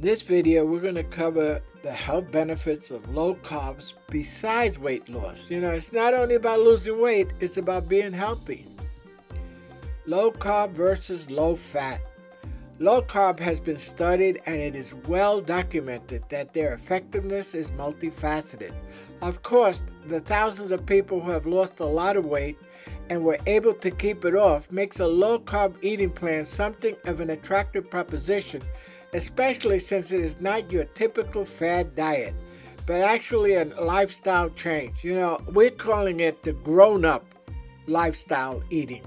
In this video, we're going to cover the health benefits of low carbs besides weight loss. You know, it's not only about losing weight, it's about being healthy. Low carb versus low fat. Low carb has been studied and it is well documented that their effectiveness is multifaceted. Of course, the thousands of people who have lost a lot of weight and were able to keep it off makes a low carb eating plan something of an attractive proposition especially since it is not your typical fad diet, but actually a lifestyle change. You know, we're calling it the grown up lifestyle eating.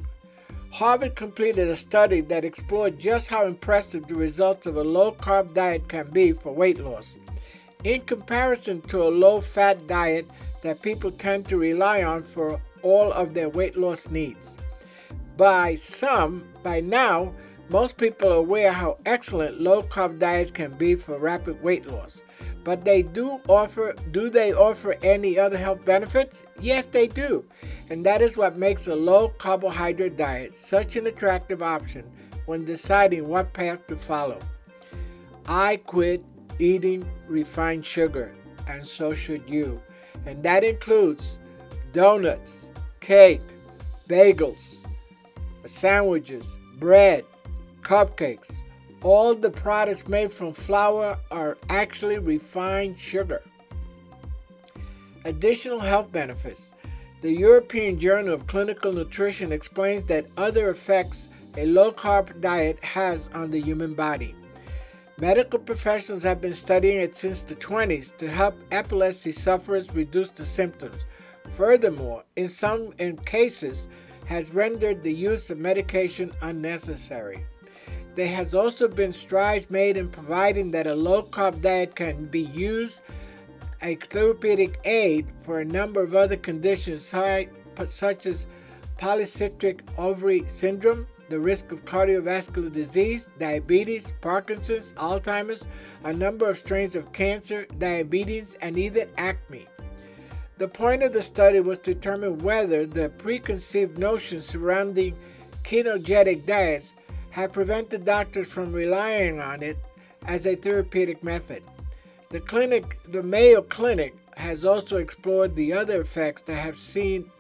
Harvard completed a study that explored just how impressive the results of a low carb diet can be for weight loss. In comparison to a low fat diet that people tend to rely on for all of their weight loss needs. By some, by now, most people are aware how excellent low carb diets can be for rapid weight loss. But they do offer do they offer any other health benefits? Yes, they do. And that is what makes a low carbohydrate diet such an attractive option when deciding what path to follow. I quit eating refined sugar, and so should you. And that includes donuts, cake, bagels, sandwiches, bread, cupcakes. All the products made from flour are actually refined sugar. Additional health benefits. The European Journal of Clinical Nutrition explains that other effects a low carb diet has on the human body. Medical professionals have been studying it since the 20s to help epilepsy sufferers reduce the symptoms. Furthermore, in some in cases, has rendered the use of medication unnecessary. There has also been strides made in providing that a low carb diet can be used a therapeutic aid for a number of other conditions such as polycystic ovary syndrome, the risk of cardiovascular disease, diabetes, Parkinson's, Alzheimer's, a number of strains of cancer, diabetes, and even acne. The point of the study was to determine whether the preconceived notions surrounding ketogenic diets have prevented doctors from relying on it as a therapeutic method. The clinic, the Mayo Clinic, has also explored the other effects that have seen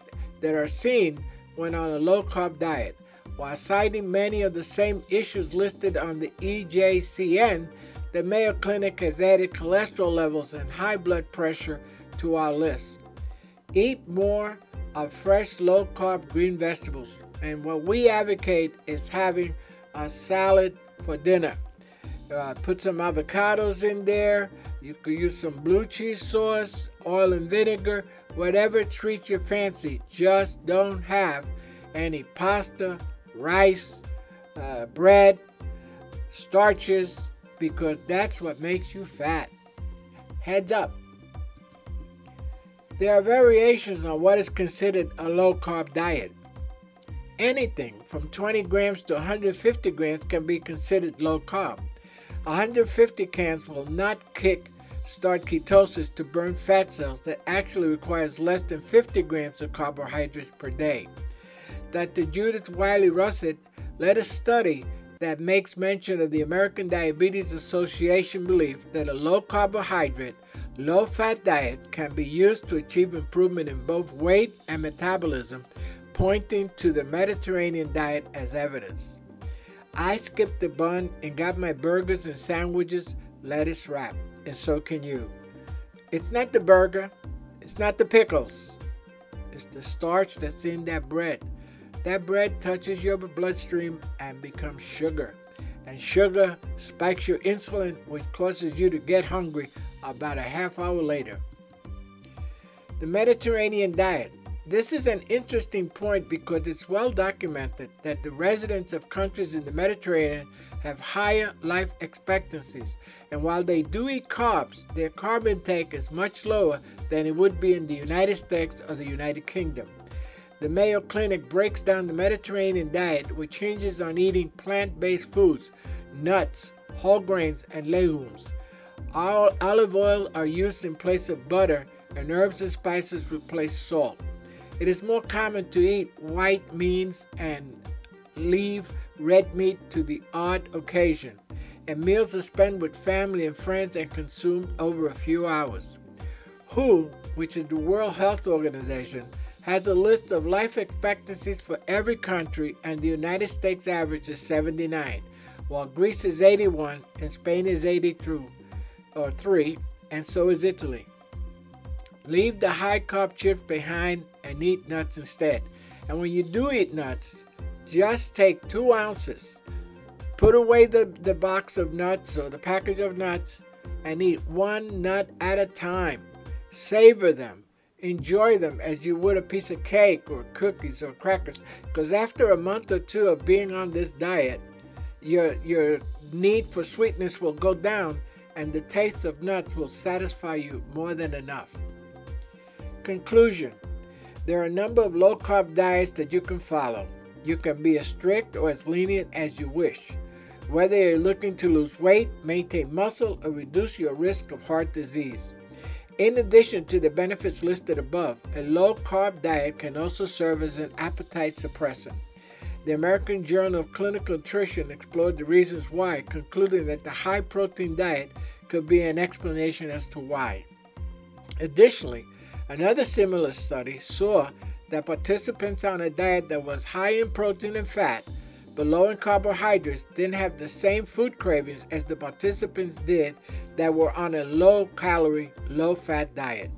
that are seen when on a low carb diet. While citing many of the same issues listed on the EJCN, the Mayo Clinic has added cholesterol levels and high blood pressure to our list. Eat more of fresh low carb green vegetables. And what we advocate is having a salad for dinner. Uh, put some avocados in there. You could use some blue cheese sauce, oil and vinegar, whatever treats your fancy. Just don't have any pasta, rice, uh, bread, starches, because that's what makes you fat. Heads up. There are variations on what is considered a low carb diet. Anything from 20 grams to 150 grams can be considered low carb. 150 cans will not kick start ketosis to burn fat cells that actually requires less than 50 grams of carbohydrates per day. Dr. Judith Wylie-Rosett led a study that makes mention of the American Diabetes Association belief that a low carbohydrate, low fat diet can be used to achieve improvement in both weight and metabolism pointing to the Mediterranean diet as evidence. I skipped the bun and got my burgers and sandwiches lettuce wrap, and so can you. It's not the burger, it's not the pickles, it's the starch that's in that bread. That bread touches your bloodstream and becomes sugar. And sugar spikes your insulin, which causes you to get hungry about a half hour later. The Mediterranean diet this is an interesting point because it's well documented that the residents of countries in the Mediterranean have higher life expectancies, and while they do eat carbs, their carb intake is much lower than it would be in the United States or the United Kingdom. The Mayo Clinic breaks down the Mediterranean diet, which hinges on eating plant based foods, nuts, whole grains, and legumes. All olive oil are used in place of butter, and herbs and spices replace salt. It is more common to eat white meats and leave red meat to the odd occasion. and meals are spent with family and friends and consumed over a few hours. WHO, which is the World Health Organization, has a list of life expectancies for every country, and the United States average is 79, while Greece is 81 and Spain is 82 or 3, and so is Italy. Leave the high carb chips behind and eat nuts instead. And when you do eat nuts, just take two ounces, put away the, the box of nuts or the package of nuts, and eat one nut at a time. Savor them. Enjoy them as you would a piece of cake or cookies or crackers. Because after a month or two of being on this diet, your, your need for sweetness will go down and the taste of nuts will satisfy you more than enough. Conclusion There are a number of low carb diets that you can follow. You can be as strict or as lenient as you wish. Whether you're looking to lose weight, maintain muscle, or reduce your risk of heart disease. In addition to the benefits listed above, a low carb diet can also serve as an appetite suppressant. The American Journal of Clinical Nutrition explored the reasons why, concluding that the high protein diet could be an explanation as to why. Additionally, another similar study saw that participants on a diet that was high in protein and fat but low in carbohydrates didn't have the same food cravings as the participants did that were on a low calorie, low fat diet.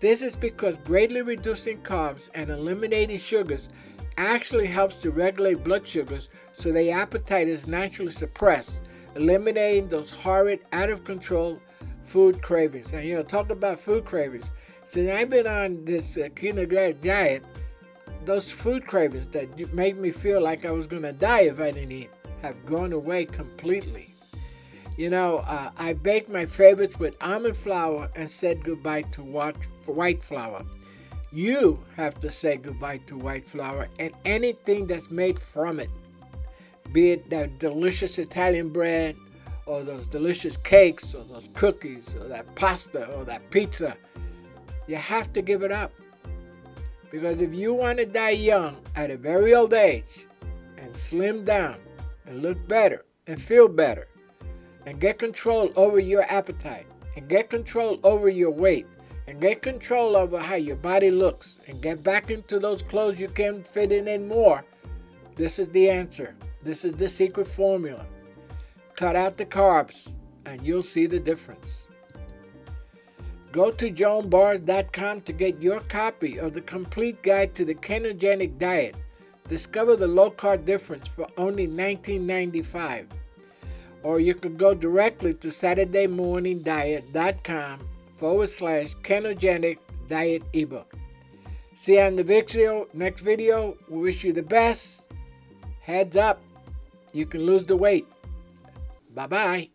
This is because greatly reducing carbs and eliminating sugars actually helps to regulate blood sugars so the appetite is naturally suppressed, eliminating those horrid, out of control food cravings. And you know, talk about food cravings. Since I've been on this uh, diet, those food cravings that made me feel like I was going to die if I didn't eat have gone away completely. You know, uh, I baked my favorites with almond flour and said goodbye to white flour. You have to say goodbye to white flour and anything that's made from it, be it that delicious Italian bread or those delicious cakes or those cookies or that pasta or that pizza. You have to give it up. Because if you want to die young at a very old age and slim down and look better and feel better, and get control over your appetite and get control over your weight and get control over how your body looks and get back into those clothes you can fit in anymore, this is the answer. This is the secret formula. Cut out the carbs and you'll see the difference. Go to joanbars.com to get your copy of the complete guide to the ketogenic diet. Discover the low carb difference for only $19.95 or you could go directly to SaturdayMorningDiet.com forward slash ketogenic diet ebook. See you on the video, next video. We wish you the best. Heads up, you can lose the weight. Bye bye.